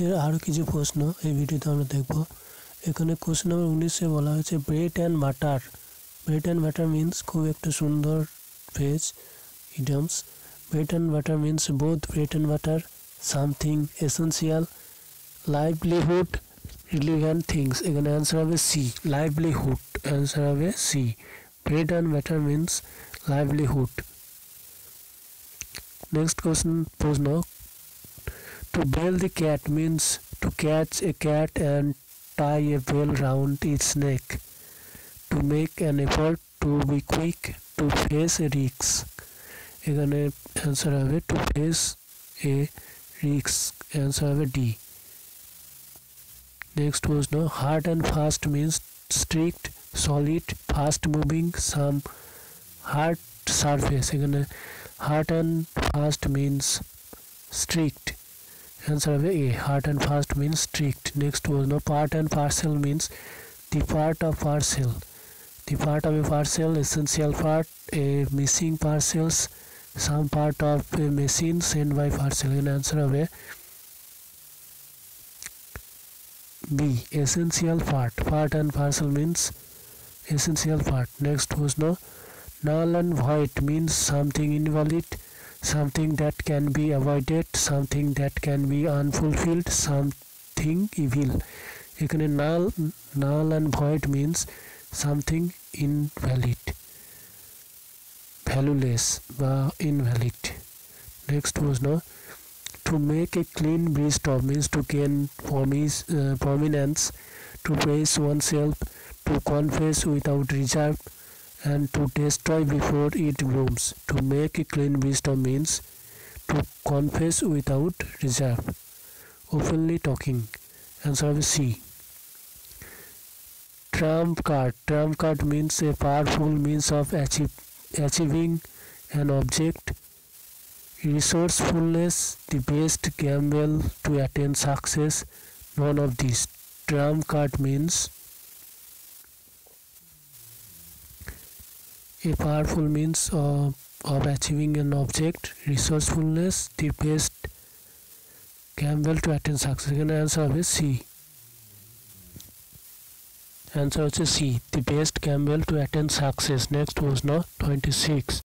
এর আরও কিছু প্রশ্ন এই ভিডিওতে আমরা দেখব। এখানে কোশ্চেন নম্বর উনিশে বলা হয়েছে bread and butter bread and butter means খুব একটা সুন্দর phrase idioms bread and butter means both bread and butter something essential livelihood relevant things এখানে অ্যান্সার হবে সি লাইভলিহুড অ্যান্সার হবে C bread and butter means livelihood next question প্রশ্ন To bail the cat means to catch a cat and tie a bell round its neck. To make an effort to be quick to face a risk. এখানে answer হবে to face a রিক্স answer হবে D next প্রশ্ন hard and fast means strict solid fast moving some hard surface এখানে hard and fast means strict Answer of A. Hard and fast means strict. Next was no part and parcel means the part of parcel. The part of a parcel, essential part, a missing parcels, some part of a machine sent by parcel. And answer of A. B. Essential part. Part and parcel means essential part. Next was no null and void means something invalid something that can be avoided something that can be unfulfilled something evil এখানে null null and void means something invalid valueless বা invalid next was no to make a clean breast of means to gain promise, uh, prominence to praise oneself to confess without reserve and to destroy before it blooms. To make a clean wisdom means to confess without reserve. Openly talking. Answer C. Trump card. Trump card means a powerful means of achieve, achieving an object. Resourcefulness, the best gamble to attain success. None of these. Trump card means a powerful means of, of achieving an object resourcefulness the best gamble to attain success. Again answer is c. Answer is c. The best gamble to attain success. Next was now 26